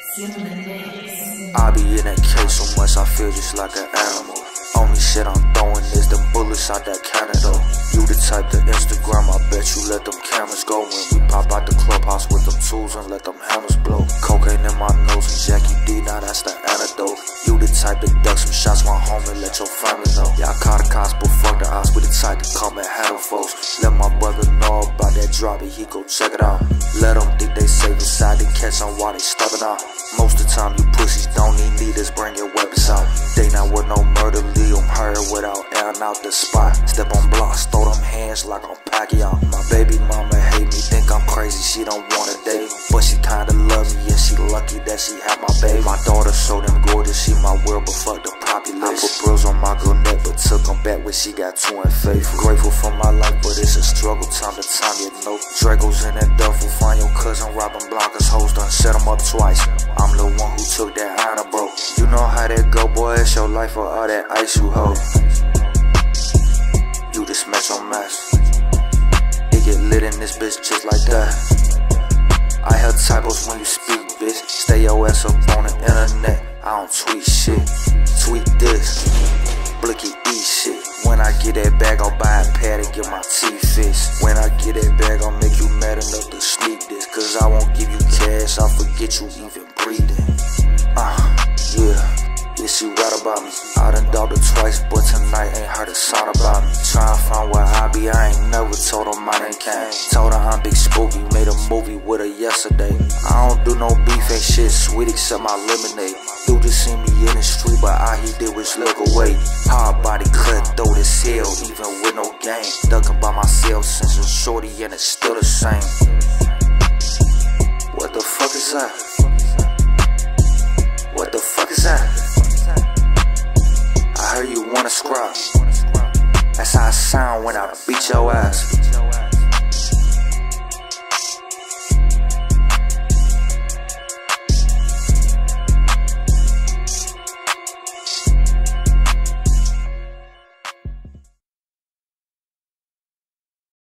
I be in that cage so much I feel just like an animal. Only shit I'm throwing is the bullets out that Canada. You the type to Instagram, I bet you let them cameras go when we pop out the clubhouse with them tools and let them hammers blow. Cocaine in my nose and Jackie D, now that's the antidote. You the type to duck some shots, my homie, let your family know. Yeah, I caught a cops, but fuck the odds, we the type to come and handle folks. Let my brother know about that drop it, he go check it out. Let them think they safe inside, then catch on while they stubbing out. Most of the time, you pussies don't need leaders, bring your weapons out. They not with no murder, leave them hurt without airing out the spot. Step on blocks, throw them hands like I'm Pacquiao. My baby mama hate me, think I'm crazy, she don't wanna date. But she kinda loves me, and she lucky that she had my baby. My daughter so damn gorgeous, she my world, but fuck the population. I put bros on my girl she got too unfaithful. Grateful for my life, but it's a struggle, time to time, you know. Draco's in that duffel, find your cousin, robbing blockers, hoes done set them up twice. I'm the one who took that honor, bro. You know how that go, boy, it's your life for all that ice you hold. You just mess on mess. It get lit in this bitch just like that. I hear typos when you speak, bitch. Stay your ass up on the internet. I don't tweet shit. Tweet this. Blicky get that bag, I'll buy a pad and get my teeth fixed. When I get that bag, I'll make you mad enough to sneak this. Cause I won't give you cash, I'll forget you even breathing. Uh, yeah. Yeah, she right about me. I done doubted twice, but tonight ain't heard a sound about me. Tryna find where I be, I ain't never told her my name came. Told her I'm big spooky, made a movie with her yesterday. I don't do no beef, ain't shit sweet except my lemonade. Dude just seen me in the street, but all he did was look away. Hard shorty, and it's still the same. What the fuck is that? What the fuck is that? I heard you wanna scrub. That's how I sound when I beat your ass.